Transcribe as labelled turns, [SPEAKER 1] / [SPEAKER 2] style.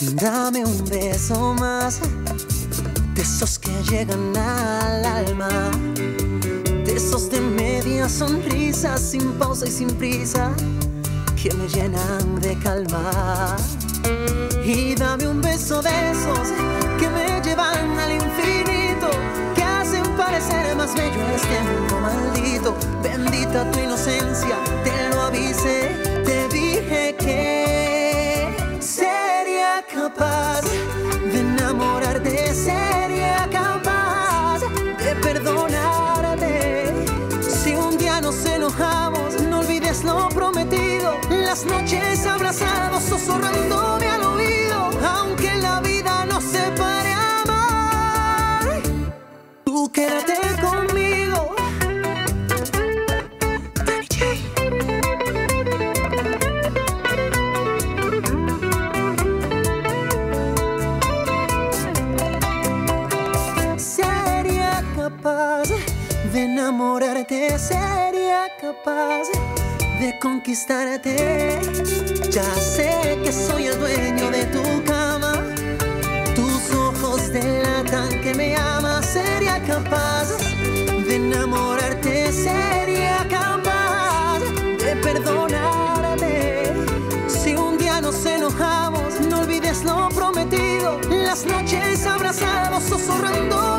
[SPEAKER 1] Dame un beso más, de esos que llegan al alma, de esos de media sonrisa, sin pausa y sin prisa, que me llenan de calma. Y dame un beso de esos que me llevan al infinito, que hacen parecer más bello este mundo maldito. Bendita tu inocencia, capaz de enamorarte, sería capaz de perdonarte. Si un día nos enojamos, no olvides lo prometido. Las noches abrazados, susurrándome de enamorarte, sería capaz de conquistarte. Ya sé que soy el dueño de tu cama, tus ojos delatan que me amas. Sería capaz de enamorarte, sería capaz de perdonarte. Si un día nos enojamos, no olvides lo prometido. Las noches abrazados, susurrando